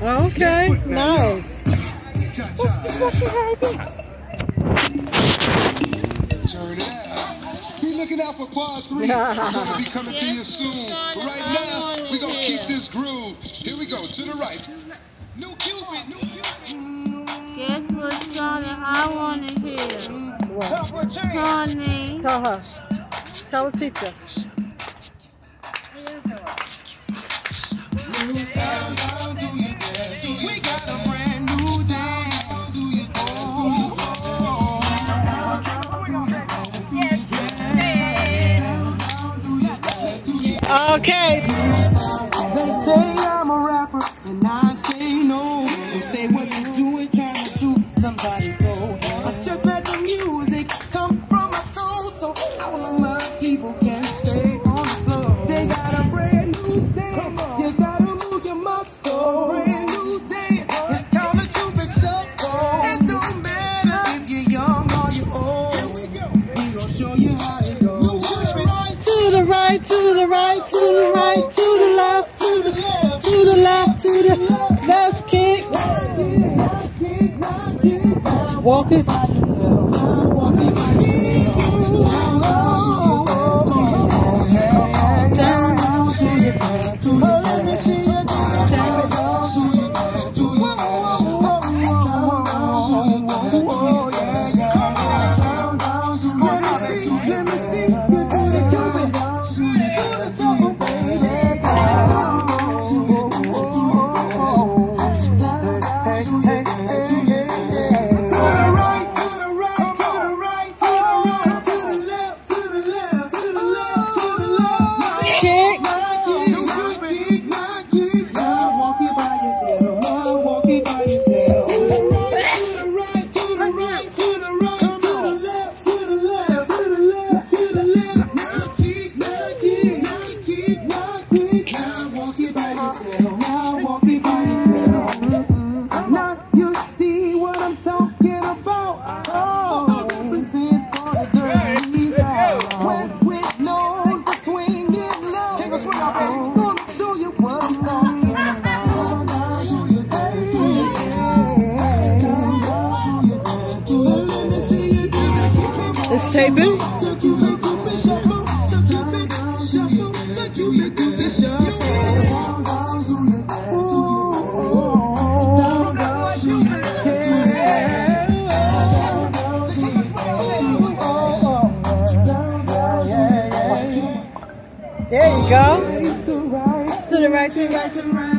Okay, nice. Turn it out. Be looking out for part three. It's gonna be coming to you soon. But right now, we're gonna keep this groove. Here we go, to the right. New Cupid, new Cupid. Guess what, Johnny? I want to hear. What? Honey. Tell her. Tell the teacher. Okay. Right, to the left, to the left, to the left, to the left. Let's kick. Walk it. Kick. Taping. There you go. To the right, to the right, to the right.